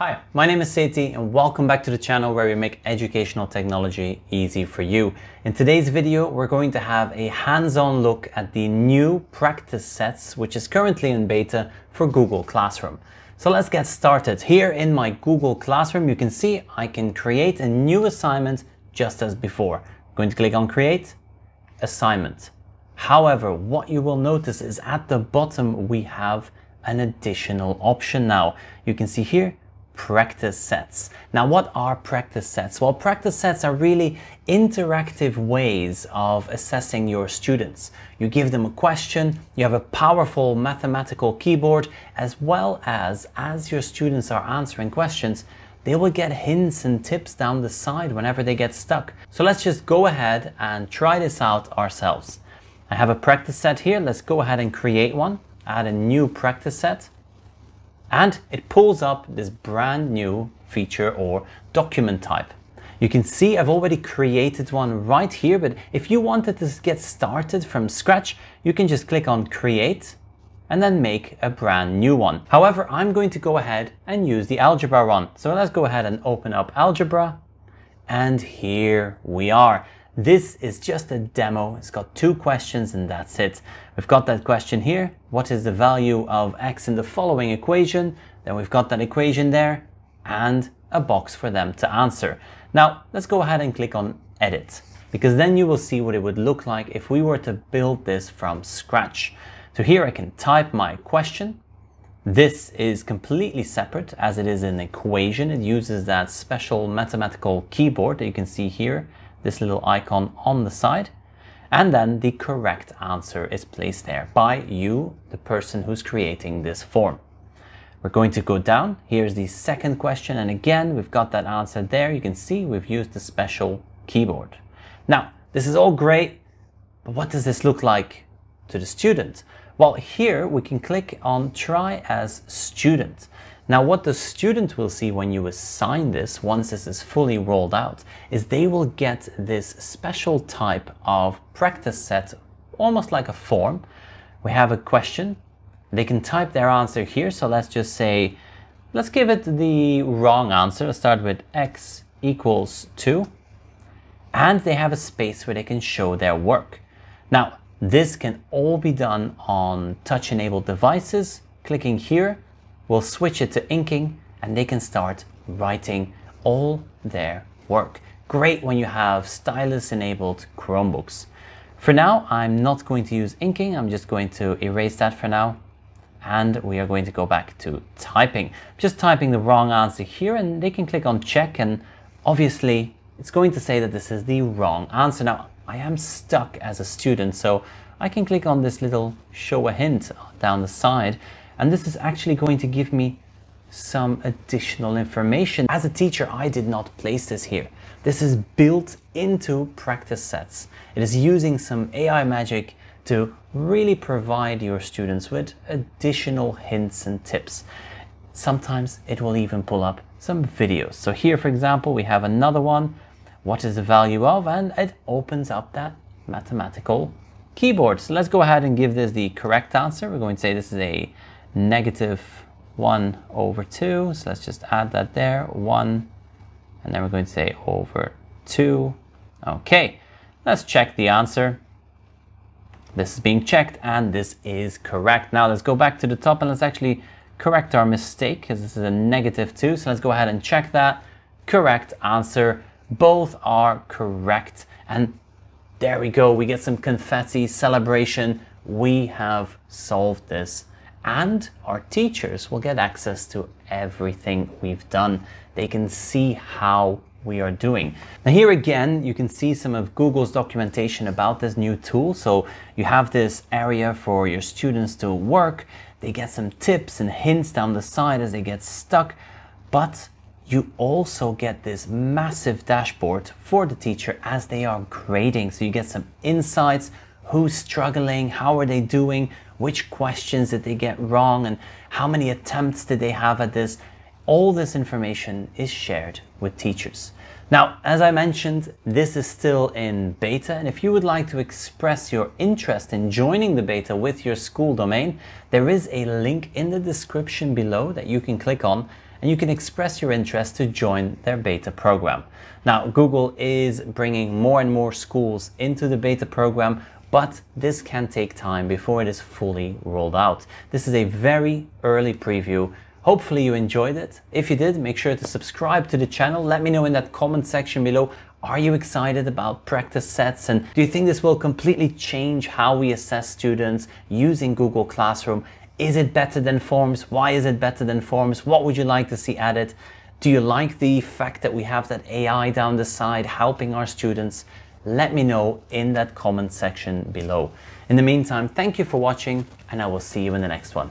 Hi, my name is Sethi and welcome back to the channel where we make educational technology easy for you. In today's video, we're going to have a hands-on look at the new practice sets, which is currently in beta for Google Classroom. So let's get started. Here in my Google Classroom, you can see I can create a new assignment just as before. I'm going to click on create, assignment. However, what you will notice is at the bottom, we have an additional option now. You can see here, practice sets. Now, what are practice sets? Well, practice sets are really interactive ways of assessing your students. You give them a question, you have a powerful mathematical keyboard, as well as, as your students are answering questions, they will get hints and tips down the side whenever they get stuck. So let's just go ahead and try this out ourselves. I have a practice set here. Let's go ahead and create one, add a new practice set and it pulls up this brand new feature or document type. You can see I've already created one right here, but if you wanted to get started from scratch, you can just click on create and then make a brand new one. However, I'm going to go ahead and use the algebra one. So let's go ahead and open up algebra and here we are. This is just a demo. It's got two questions and that's it. We've got that question here. What is the value of x in the following equation? Then we've got that equation there and a box for them to answer. Now, let's go ahead and click on edit because then you will see what it would look like if we were to build this from scratch. So here I can type my question. This is completely separate as it is an equation. It uses that special mathematical keyboard that you can see here this little icon on the side. And then the correct answer is placed there by you, the person who's creating this form. We're going to go down. Here's the second question. And again, we've got that answer there. You can see we've used the special keyboard. Now, this is all great, but what does this look like to the student? Well, here we can click on try as student. Now what the student will see when you assign this, once this is fully rolled out, is they will get this special type of practice set, almost like a form. We have a question. They can type their answer here. So let's just say, let's give it the wrong answer. Let's start with x equals 2. And they have a space where they can show their work. Now, this can all be done on touch-enabled devices. Clicking here, We'll switch it to inking and they can start writing all their work. Great when you have stylus enabled Chromebooks. For now, I'm not going to use inking. I'm just going to erase that for now. And we are going to go back to typing. Just typing the wrong answer here and they can click on check and obviously it's going to say that this is the wrong answer. Now, I am stuck as a student, so I can click on this little show a hint down the side and this is actually going to give me some additional information. As a teacher, I did not place this here. This is built into practice sets. It is using some AI magic to really provide your students with additional hints and tips. Sometimes it will even pull up some videos. So here, for example, we have another one. What is the value of? And it opens up that mathematical keyboard. So let's go ahead and give this the correct answer. We're going to say this is a negative 1 over 2. So let's just add that there, 1, and then we're going to say over 2. Okay, let's check the answer. This is being checked and this is correct. Now let's go back to the top and let's actually correct our mistake because this is a negative 2. So let's go ahead and check that. Correct answer. Both are correct. And there we go. We get some confetti celebration. We have solved this and our teachers will get access to everything we've done. They can see how we are doing. Now here again, you can see some of Google's documentation about this new tool. So you have this area for your students to work. They get some tips and hints down the side as they get stuck, but you also get this massive dashboard for the teacher as they are grading. So you get some insights, who's struggling, how are they doing, which questions did they get wrong, and how many attempts did they have at this. All this information is shared with teachers. Now, as I mentioned, this is still in beta, and if you would like to express your interest in joining the beta with your school domain, there is a link in the description below that you can click on and you can express your interest to join their beta program. Now, Google is bringing more and more schools into the beta program, but this can take time before it is fully rolled out. This is a very early preview. Hopefully you enjoyed it. If you did, make sure to subscribe to the channel. Let me know in that comment section below. Are you excited about practice sets? And do you think this will completely change how we assess students using Google Classroom? Is it better than Forms? Why is it better than Forms? What would you like to see added? Do you like the fact that we have that AI down the side helping our students? Let me know in that comment section below. In the meantime, thank you for watching and I will see you in the next one.